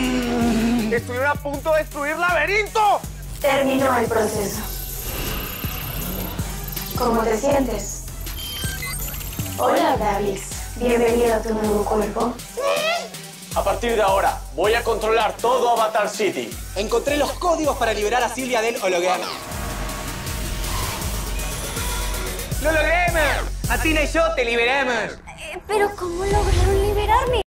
Mm. Estuvieron a punto de destruir laberinto. Terminó el proceso. ¿Cómo te sientes? Hola, Davis. Bienvenido a tu nuevo cuerpo. A partir de ahora, voy a controlar todo Avatar City. Encontré los códigos para liberar a Silvia del holograma. ¡Lo logremos! A Tina y yo te liberamos. Eh, pero ¿cómo lograron liberarme?